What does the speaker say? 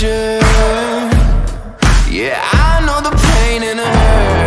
picture Yeah, I know the pain and the hurt.